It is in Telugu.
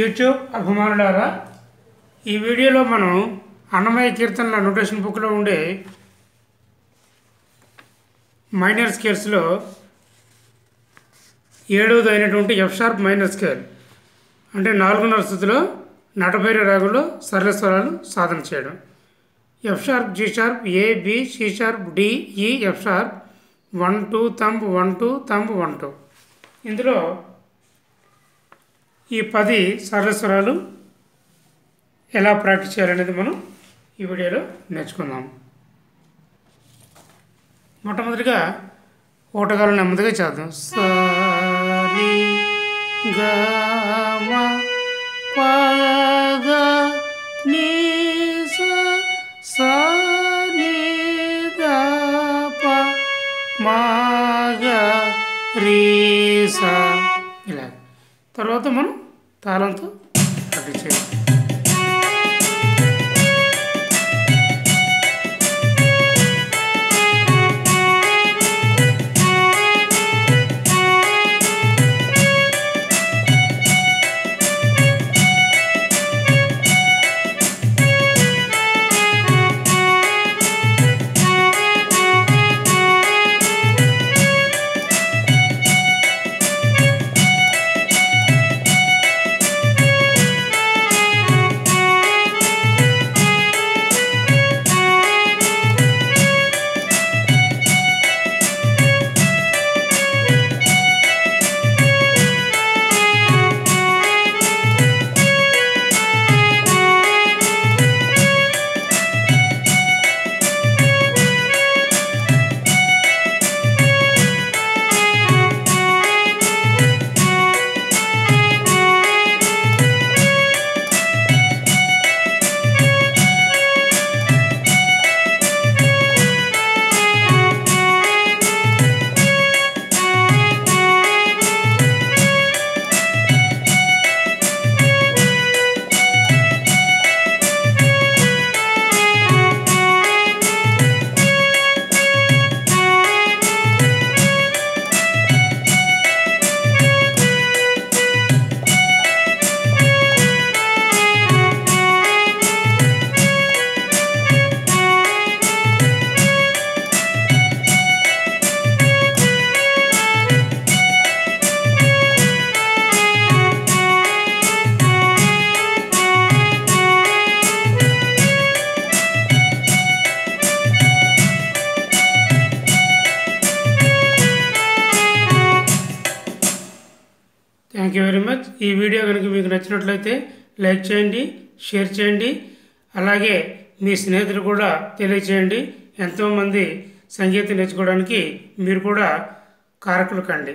యూట్యూబ్ అభిమానులారా ఈ వీడియోలో మనం అన్నమయ్య కీర్తనల నోటేషన్ బుక్లో ఉండే మైనర్ స్కేల్స్లో ఏడవది అయినటువంటి ఎఫ్ షార్ప్ మైనర్ స్కేల్ అంటే నాలుగున్నర స్థితిలో నటభైర రాగులో సరళ స్వరాలు సాధన చేయడం. F sharp G sharp A B C sharp D E F sharp one two thumb one two thumb one two. ఇందులో ఈ పది సరస్వరాలు ఎలా ప్రాక్టీస్ చేయాలనేది మనం ఈ వీడియోలో నేర్చుకుందాం. మొట్టమొదటిగా ఓటగాలు నెమ్మదిగా చేద్దాం. సరి గమ పగ నీస స ని మాగ రీస ఇలా. తర్వాత మనం तारंतु तो अभी థ్యాంక్ యూ వెరీ మచ్ ఈ వీడియో కనుక మీకు నచ్చినట్లయితే లైక్ చేయండి షేర్ చేయండి. అలాగే మీ స్నేహితులు కూడా తెలియచేయండి. ఎంతోమంది సంగీతం నేర్చుకోవడానికి మీరు కూడా కారకులు కండి.